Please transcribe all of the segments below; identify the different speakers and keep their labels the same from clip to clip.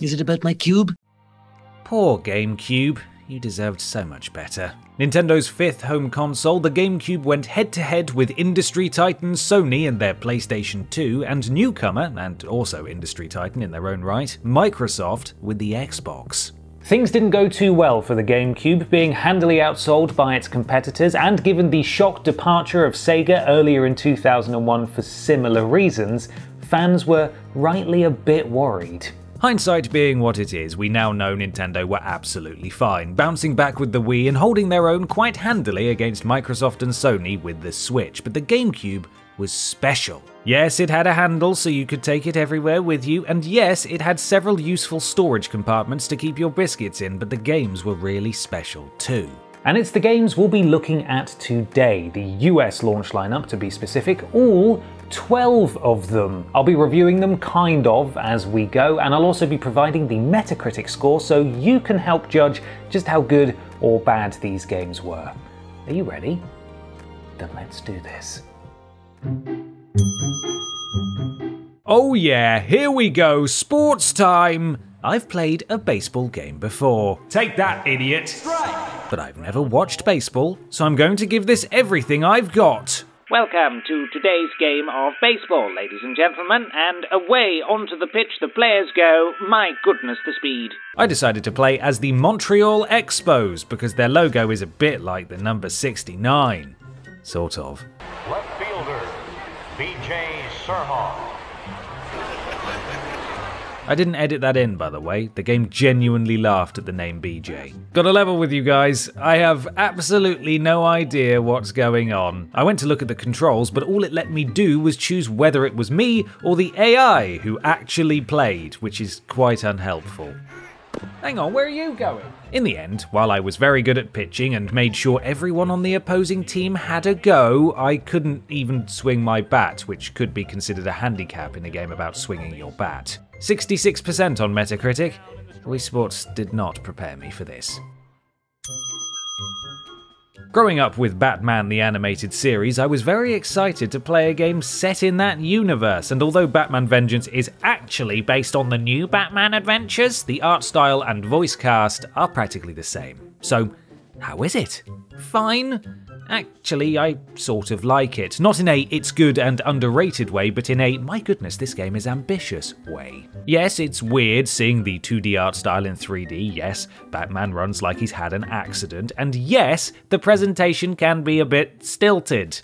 Speaker 1: Is it about my cube?
Speaker 2: Poor GameCube. You deserved so much better. Nintendo's fifth home console, the GameCube went head to head with industry titan Sony and their PlayStation 2, and newcomer, and also industry titan in their own right, Microsoft with the Xbox. Things didn't go too well for the GameCube, being handily outsold by its competitors, and given the shock departure of Sega earlier in 2001 for similar reasons, fans were rightly a bit worried. Hindsight being what it is, we now know Nintendo were absolutely fine, bouncing back with the Wii and holding their own quite handily against Microsoft and Sony with the Switch, but the GameCube was special. Yes, it had a handle so you could take it everywhere with you, and yes, it had several useful storage compartments to keep your biscuits in, but the games were really special too. And it's the games we'll be looking at today, the US launch lineup to be specific, all 12 of them. I'll be reviewing them kind of as we go, and I'll also be providing the Metacritic score so you can help judge just how good or bad these games were. Are you ready? Then let's do this. Oh yeah, here we go, sports time! I've played a baseball game before. Take that, idiot! But I've never watched baseball, so I'm going to give this everything I've got.
Speaker 3: Welcome to today's game of baseball, ladies and gentlemen, and away onto the pitch the players go. My goodness, the speed.
Speaker 2: I decided to play as the Montreal Expos because their logo is a bit like the number 69. Sort of.
Speaker 4: Left fielder, BJ Surhoff.
Speaker 2: I didn't edit that in, by the way. The game genuinely laughed at the name BJ. Got a level with you guys. I have absolutely no idea what's going on. I went to look at the controls, but all it let me do was choose whether it was me or the AI who actually played, which is quite unhelpful. Hang on, where are you going? In the end, while I was very good at pitching and made sure everyone on the opposing team had a go, I couldn't even swing my bat, which could be considered a handicap in a game about swinging your bat. 66% on Metacritic. Wii Sports did not prepare me for this. Growing up with Batman the Animated Series, I was very excited to play a game set in that universe, and although Batman Vengeance is actually based on the new Batman Adventures, the art style and voice cast are practically the same. So, how is it? Fine? Actually, I sort of like it. Not in a it's good and underrated way, but in a my goodness, this game is ambitious way. Yes, it's weird seeing the 2D art style in 3D. Yes, Batman runs like he's had an accident. And yes, the presentation can be a bit stilted.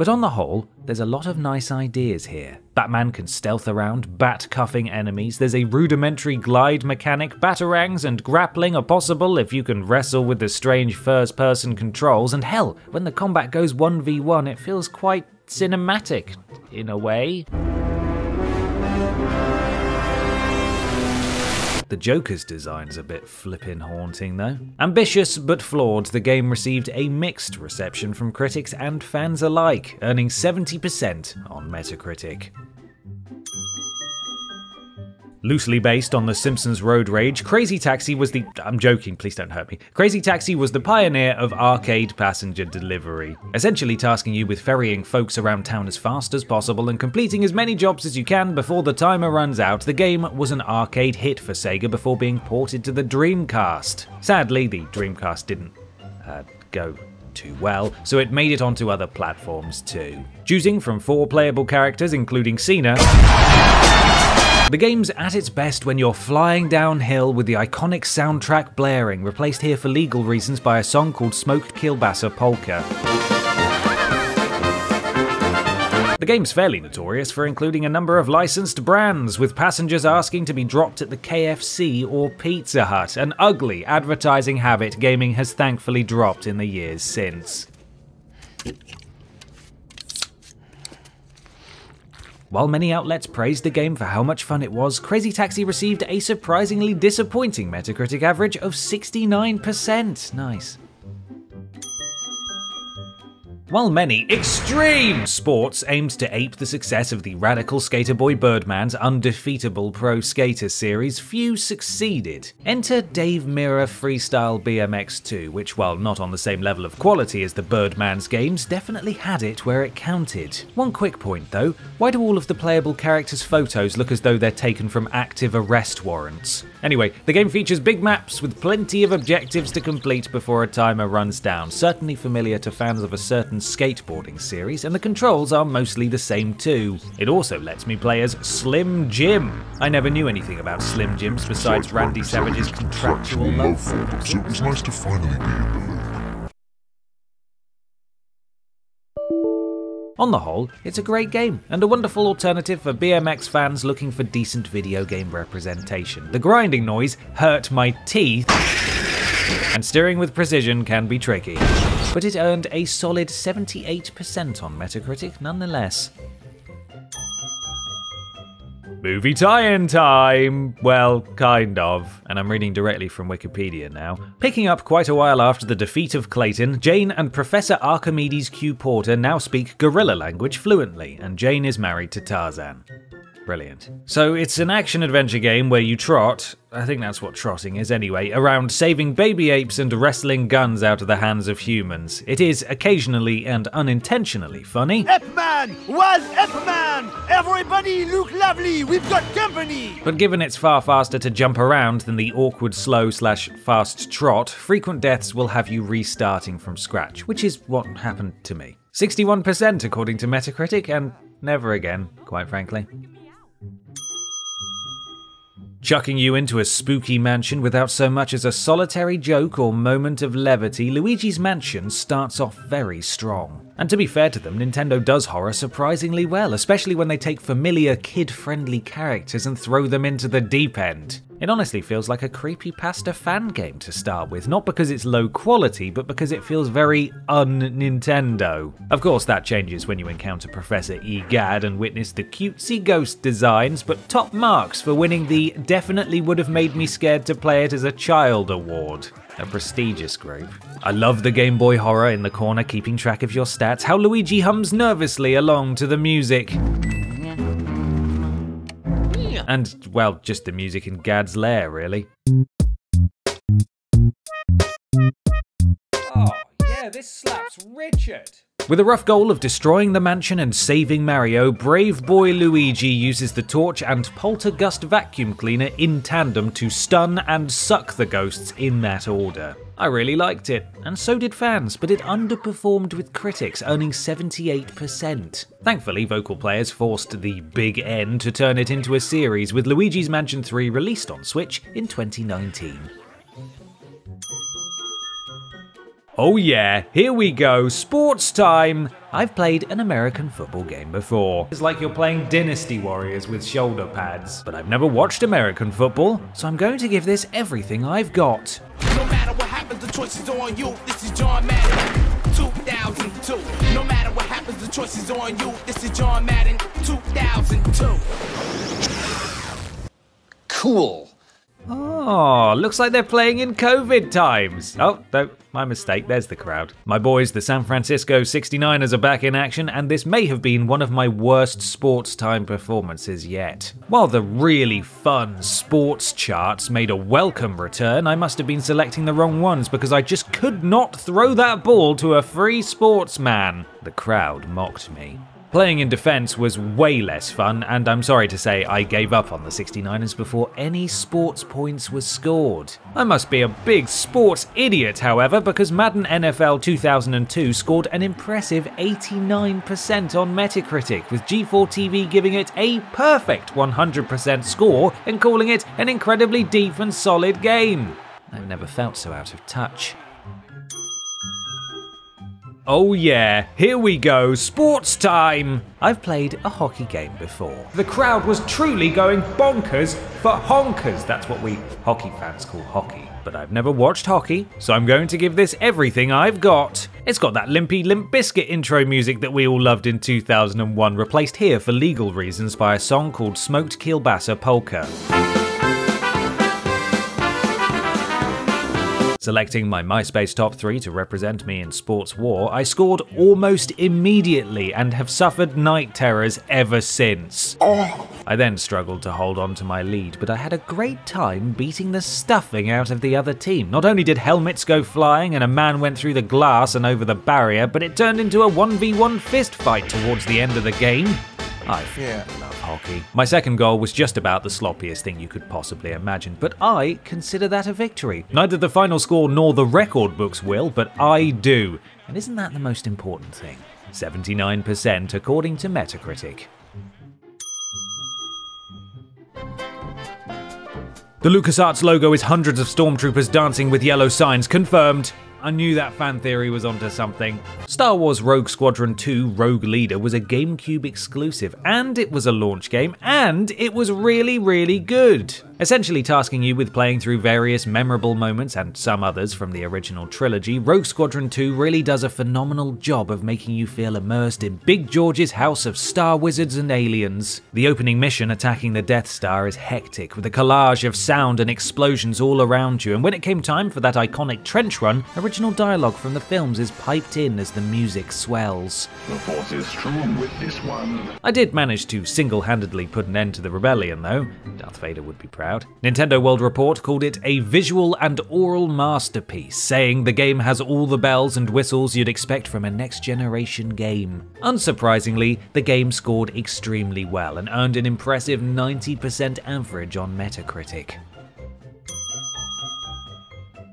Speaker 2: But on the whole, there's a lot of nice ideas here. Batman can stealth around, bat cuffing enemies, there's a rudimentary glide mechanic, batarangs and grappling are possible if you can wrestle with the strange first person controls, and hell, when the combat goes 1v1, it feels quite cinematic, in a way. The Joker's design's a bit flippin' haunting though. Ambitious but flawed, the game received a mixed reception from critics and fans alike, earning 70% on Metacritic. Loosely based on The Simpsons Road Rage, Crazy Taxi was the. I'm joking, please don't hurt me. Crazy Taxi was the pioneer of arcade passenger delivery, essentially tasking you with ferrying folks around town as fast as possible and completing as many jobs as you can before the timer runs out. The game was an arcade hit for Sega before being ported to the Dreamcast. Sadly, the Dreamcast didn't uh, go too well, so it made it onto other platforms too. Choosing from four playable characters, including Cena. The game's at its best when you're flying downhill with the iconic soundtrack blaring, replaced here for legal reasons by a song called Smoked Kielbasa Polka. The game's fairly notorious for including a number of licensed brands, with passengers asking to be dropped at the KFC or Pizza Hut, an ugly advertising habit gaming has thankfully dropped in the years since. While many outlets praised the game for how much fun it was, Crazy Taxi received a surprisingly disappointing Metacritic average of 69%. Nice. While many extreme sports aimed to ape the success of the radical skater boy Birdman's undefeatable pro skater series, few succeeded. Enter Dave Mirra Freestyle BMX 2, which while not on the same level of quality as the Birdman's games, definitely had it where it counted. One quick point though, why do all of the playable characters' photos look as though they're taken from active arrest warrants? Anyway, the game features big maps with plenty of objectives to complete before a timer runs down, certainly familiar to fans of a certain skateboarding series, and the controls are mostly the same too. It also lets me play as Slim Jim. I never knew anything about Slim Jims besides Randy Savage's contractual love for them.
Speaker 5: so it was nice to finally be in the loop.
Speaker 2: On the whole, it's a great game, and a wonderful alternative for BMX fans looking for decent video game representation. The grinding noise hurt my teeth, and steering with precision can be tricky. But it earned a solid 78% on Metacritic nonetheless. Movie tie-in time! Well, kind of. And I'm reading directly from Wikipedia now. Picking up quite a while after the defeat of Clayton, Jane and Professor Archimedes Q. Porter now speak gorilla language fluently, and Jane is married to Tarzan. Brilliant. So it's an action adventure game where you trot, I think that's what trotting is anyway, around saving baby apes and wrestling guns out of the hands of humans. It is occasionally and unintentionally funny,
Speaker 6: Ep-Man was Ep-Man! Everybody look lovely, we've got company!
Speaker 2: but given it's far faster to jump around than the awkward slow slash fast trot, frequent deaths will have you restarting from scratch, which is what happened to me. 61% according to Metacritic, and never again, quite frankly. Chucking you into a spooky mansion without so much as a solitary joke or moment of levity, Luigi's Mansion starts off very strong. And to be fair to them, Nintendo does horror surprisingly well, especially when they take familiar kid-friendly characters and throw them into the deep end. It honestly feels like a creepypasta fan game to start with, not because it's low quality, but because it feels very un-Nintendo. Of course, that changes when you encounter Professor Egad and witness the cutesy ghost designs, but top marks for winning the Definitely Would Have Made Me Scared to Play It as a Child award. A prestigious group. I love the Game Boy horror in the corner keeping track of your stats, how Luigi hums nervously along to the music. And, well, just the music in Gadd's lair, really. Oh, yeah, this slaps Richard. With a rough goal of destroying the mansion and saving Mario, brave boy Luigi uses the torch and poltergust vacuum cleaner in tandem to stun and suck the ghosts in that order. I really liked it, and so did fans, but it underperformed with critics, earning 78%. Thankfully, Vocal Players forced the Big N to turn it into a series, with Luigi's Mansion 3 released on Switch in 2019. Oh yeah, here we go, sports time! I've played an American football game before. It's like you're playing Dynasty Warriors with shoulder pads. But I've never watched American football, so I'm going to give this everything I've got.
Speaker 7: No matter what happens, the choice is on you. This is John Madden 2002. No matter what happens, the choice is on you. This is John Madden 2002.
Speaker 1: Cool.
Speaker 2: Oh, looks like they're playing in COVID times. Oh, no, my mistake. There's the crowd. My boys, the San Francisco 69ers, are back in action, and this may have been one of my worst sports time performances yet. While the really fun sports charts made a welcome return, I must have been selecting the wrong ones because I just could not throw that ball to a free sportsman. The crowd mocked me. Playing in defense was way less fun, and I'm sorry to say I gave up on the 69ers before any sports points were scored. I must be a big sports idiot, however, because Madden NFL 2002 scored an impressive 89% on Metacritic, with G4 TV giving it a perfect 100% score and calling it an incredibly deep and solid game. I've never felt so out of touch. Oh yeah, here we go, sports time! I've played a hockey game before. The crowd was truly going bonkers for honkers. That's what we hockey fans call hockey. But I've never watched hockey, so I'm going to give this everything I've got. It's got that limpy Limp Bizkit intro music that we all loved in 2001, replaced here for legal reasons by a song called Smoked Kielbasa Polka. Selecting my MySpace top 3 to represent me in sports war, I scored almost immediately and have suffered night terrors ever since. I then struggled to hold on to my lead, but I had a great time beating the stuffing out of the other team. Not only did helmets go flying and a man went through the glass and over the barrier, but it turned into a 1v1 fist fight towards the end of the game. I
Speaker 8: Yeah.
Speaker 2: love hockey. My second goal was just about the sloppiest thing you could possibly imagine, but I consider that a victory. Neither the final score nor the record books will, but I do. And isn't that the most important thing? 79% according to Metacritic. The LucasArts logo is hundreds of stormtroopers dancing with yellow signs, confirmed. I knew that fan theory was onto something. Star Wars Rogue Squadron 2 Rogue Leader was a GameCube exclusive, and it was a launch game, and it was really, really good. Essentially tasking you with playing through various memorable moments and some others from the original trilogy, Rogue Squadron 2 really does a phenomenal job of making you feel immersed in Big George's house of star wizards and aliens. The opening mission attacking the Death Star is hectic, with a collage of sound and explosions all around you, and when it came time for that iconic trench run, original dialogue from the films is piped in as the music swells.
Speaker 5: The force is strong with this one.
Speaker 2: I did manage to single handedly put an end to the rebellion, though. Darth Vader would be proud. Nintendo World Report called it a visual and oral masterpiece, saying the game has all the bells and whistles you'd expect from a next generation game. Unsurprisingly, the game scored extremely well and earned an impressive 90% average on Metacritic.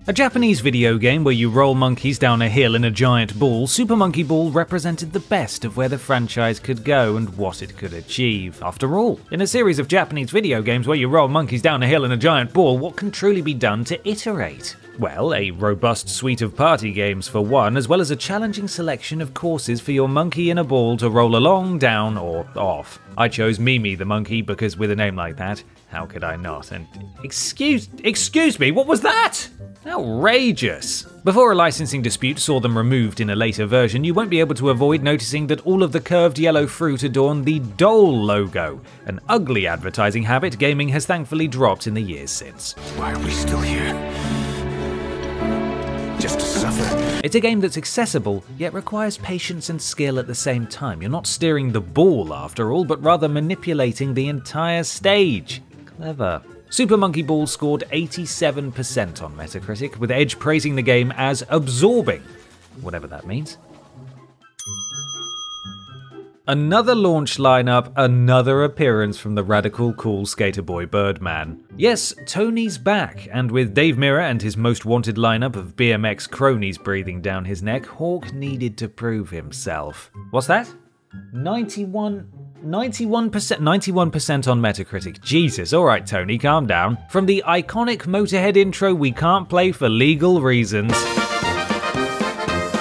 Speaker 2: A Japanese video game where you roll monkeys down a hill in a giant ball, Super Monkey Ball represented the best of where the franchise could go and what it could achieve. After all, in a series of Japanese video games where you roll monkeys down a hill in a giant ball, what can truly be done to iterate? Well, a robust suite of party games for one, as well as a challenging selection of courses for your monkey in a ball to roll along, down, or off. I chose MeeMee the monkey because with a name like that, how could I not? And excuse excuse me, what was that? Outrageous! Before a licensing dispute saw them removed in a later version, you won't be able to avoid noticing that all of the curved yellow fruit adorn the Dole logo, an ugly advertising habit gaming has thankfully dropped in the years since.
Speaker 8: Why are we still here? Suffer.
Speaker 2: It's a game that's accessible, yet requires patience and skill at the same time. You're not steering the ball after all, but rather manipulating the entire stage. Clever. Super Monkey Ball scored 87% on Metacritic, with Edge praising the game as absorbing, whatever that means. Another launch lineup, another appearance from the radical cool skater boy Birdman. Yes, Tony's back, and with Dave Mirra and his most wanted lineup of BMX cronies breathing down his neck, Hawk needed to prove himself. What's that? 91 91% 91% on Metacritic. Jesus, alright Tony, calm down. From the iconic Motorhead intro we can't play for legal reasons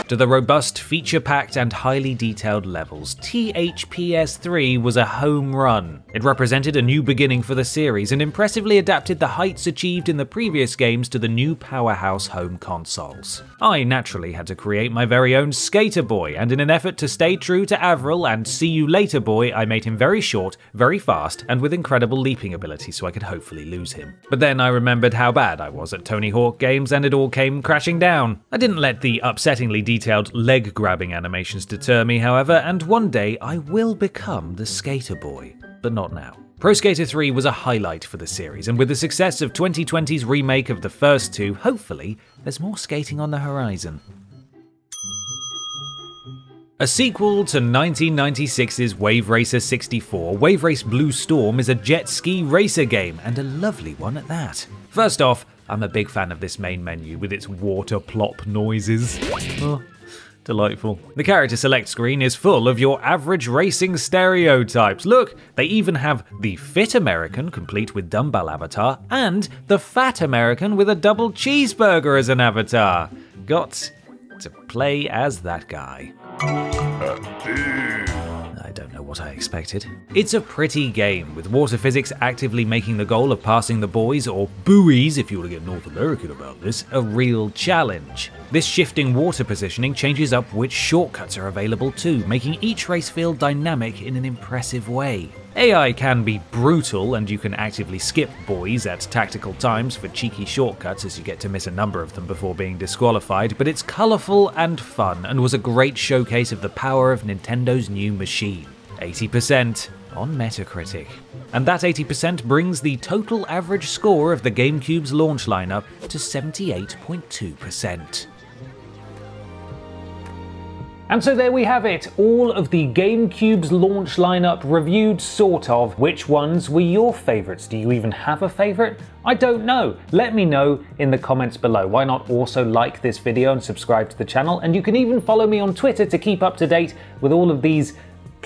Speaker 2: to the robust, feature packed, and highly detailed levels, THPS 3 was a home run. It represented a new beginning for the series and impressively adapted the heights achieved in the previous games to the new powerhouse home consoles. I naturally had to create my very own Skater Boy, and in an effort to stay true to Avril and See You Later Boy, I made him very short, very fast, and with incredible leaping ability so I could hopefully lose him. But then I remembered how bad I was at Tony Hawk games and it all came crashing down. I didn't let the upsettingly detailed leg grabbing animations deter me, however, and one day I will become the Skater Boy. But not now. Pro Skater 3 was a highlight for the series, and with the success of 2020's remake of the first two, hopefully, there's more skating on the horizon. A sequel to 1996's Wave Racer 64, Wave Race Blue Storm is a jet ski racer game, and a lovely one at that. First off, I'm a big fan of this main menu with its water plop noises. Oh, delightful. The character select screen is full of your average racing stereotypes. Look, they even have the fit American, complete with dumbbell avatar, and the fat American with a double cheeseburger as an avatar. Got to play as that guy. What I expected. It's a pretty game, with water physics actively making the goal of passing the buoys, or buoys if you want to get North American about this, a real challenge. This shifting water positioning changes up which shortcuts are available too, making each race feel dynamic in an impressive way. AI can be brutal, and you can actively skip boys at tactical times for cheeky shortcuts as you get to miss a number of them before being disqualified, but it's colourful and fun, and was a great showcase of the power of Nintendo's new machine. 80% on Metacritic. And that 80% brings the total average score of the GameCube's launch lineup to 78.2%. And so there we have it, all of the GameCube's launch lineup reviewed, sort of. Which ones were your favourites? Do you even have a favourite? I don't know. Let me know in the comments below. Why not also like this video and subscribe to the channel? And you can even follow me on Twitter to keep up to date with all of these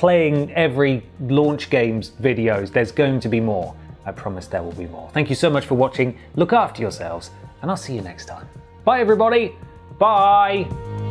Speaker 2: playing every launch games videos. There's going to be more. I promise there will be more. Thank you so much for watching. Look after yourselves, and I'll see you next time. Bye, everybody. Bye.